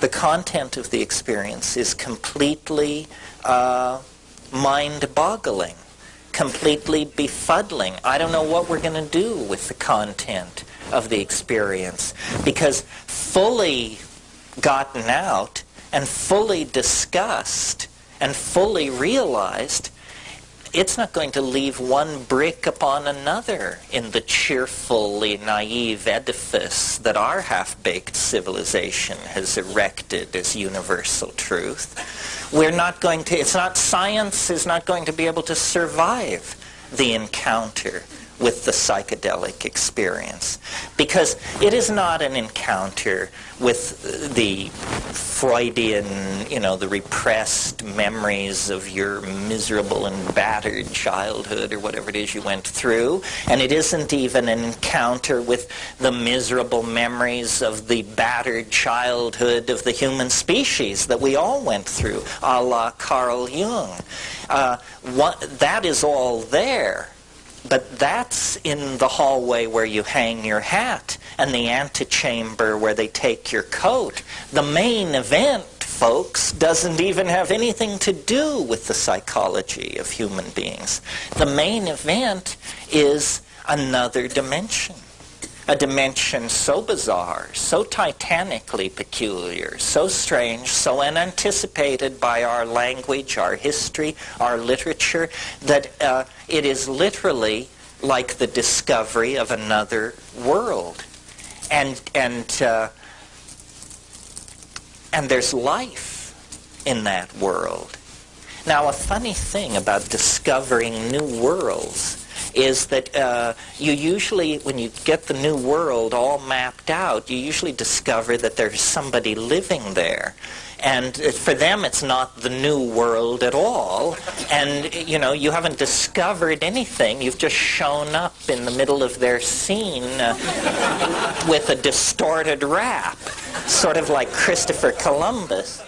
the content of the experience is completely uh, mind-boggling, completely befuddling. I don't know what we're going to do with the content of the experience because fully gotten out and fully discussed and fully realized, it's not going to leave one brick upon another in the cheerfully naive edifice that our half-baked civilization has erected as universal truth. We're not going to, it's not, science is not going to be able to survive the encounter with the psychedelic experience because it is not an encounter with the Freudian, you know, the repressed memories of your miserable and battered childhood or whatever it is you went through. And it isn't even an encounter with the miserable memories of the battered childhood of the human species that we all went through, a la Carl Jung. Uh, what, that is all there but that's in the hallway where you hang your hat and the antechamber where they take your coat. The main event, folks, doesn't even have anything to do with the psychology of human beings. The main event is another dimension a dimension so bizarre, so titanically peculiar, so strange, so unanticipated by our language, our history, our literature, that uh, it is literally like the discovery of another world. And, and, uh, and there's life in that world. Now, a funny thing about discovering new worlds is that uh, you usually, when you get the new world all mapped out, you usually discover that there's somebody living there. And for them, it's not the new world at all. And, you know, you haven't discovered anything. You've just shown up in the middle of their scene uh, with a distorted rap, sort of like Christopher Columbus.